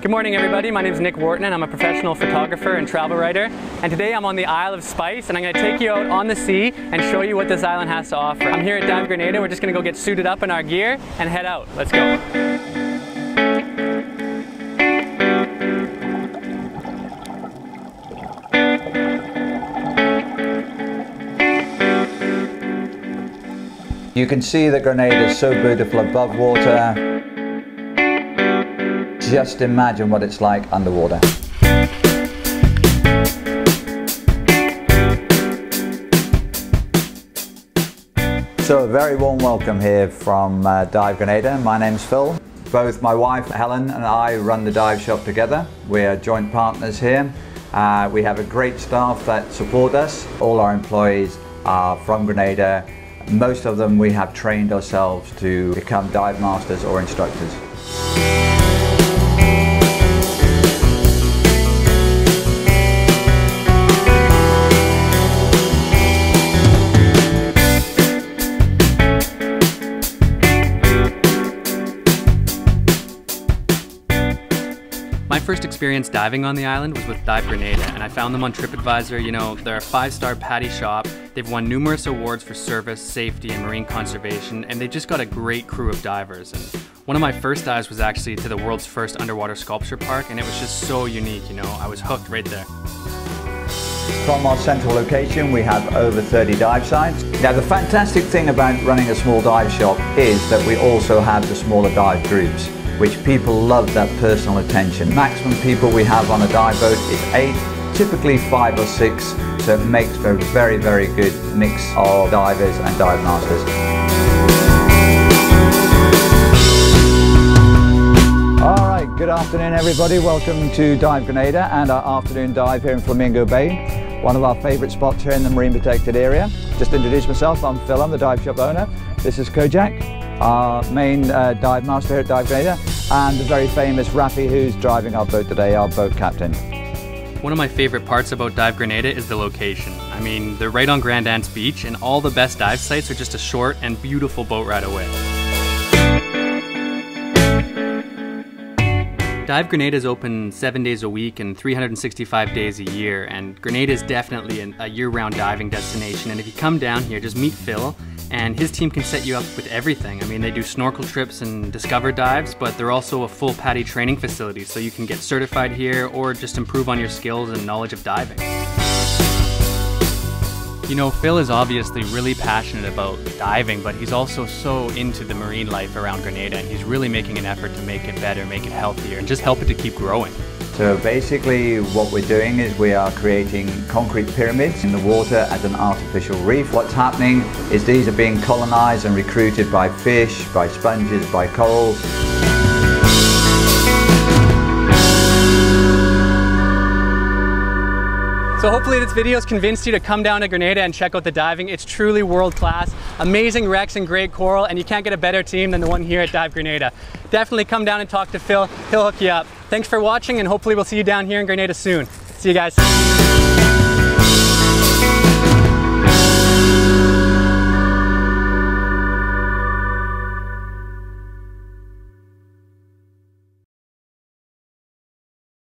Good morning everybody, my name is Nick Wharton and I'm a professional photographer and travel writer and today I'm on the Isle of Spice and I'm going to take you out on the sea and show you what this island has to offer. I'm here at Dive Grenada, we're just going to go get suited up in our gear and head out. Let's go. You can see that Grenada is so beautiful above water just imagine what it's like underwater. So a very warm welcome here from uh, Dive Grenada. My name's Phil. Both my wife Helen and I run the dive shop together. We are joint partners here. Uh, we have a great staff that support us. All our employees are from Grenada. Most of them we have trained ourselves to become dive masters or instructors. First experience diving on the island was with Dive Grenada, and I found them on TripAdvisor. You know, they're a five star PADI shop. They've won numerous awards for service, safety, and marine conservation, and they just got a great crew of divers. And one of my first dives was actually to the world's first underwater sculpture park, and it was just so unique, you know, I was hooked right there. From our central location, we have over 30 dive sites. Now, the fantastic thing about running a small dive shop is that we also have the smaller dive groups which people love that personal attention. Maximum people we have on a dive boat is eight, typically five or six, so it makes for a very, very good mix of divers and dive masters. All right, good afternoon everybody. Welcome to Dive Grenada and our afternoon dive here in Flamingo Bay. One of our favourite spots here in the marine protected area. Just introduce myself, I'm Phil, I'm the dive shop owner. This is Kojak, our main uh, dive master here at Dive Grenada, and the very famous Rafi who's driving our boat today, our boat captain. One of my favorite parts about Dive Grenada is the location. I mean, they're right on Grand Anse Beach, and all the best dive sites are just a short and beautiful boat ride away. Dive Grenada is open seven days a week and 365 days a year, and Grenada is definitely a year-round diving destination. And if you come down here, just meet Phil and his team can set you up with everything. I mean, they do snorkel trips and discover dives, but they're also a full PADI training facility, so you can get certified here or just improve on your skills and knowledge of diving. You know, Phil is obviously really passionate about diving, but he's also so into the marine life around Grenada, and he's really making an effort to make it better, make it healthier, and just help it to keep growing. So basically what we're doing is we are creating concrete pyramids in the water as an artificial reef. What's happening is these are being colonized and recruited by fish, by sponges, by corals. So hopefully this video has convinced you to come down to Grenada and check out the diving. It's truly world class, amazing wrecks and great coral, and you can't get a better team than the one here at Dive Grenada. Definitely come down and talk to Phil, he'll hook you up. Thanks for watching and hopefully we'll see you down here in Grenada soon. See you guys.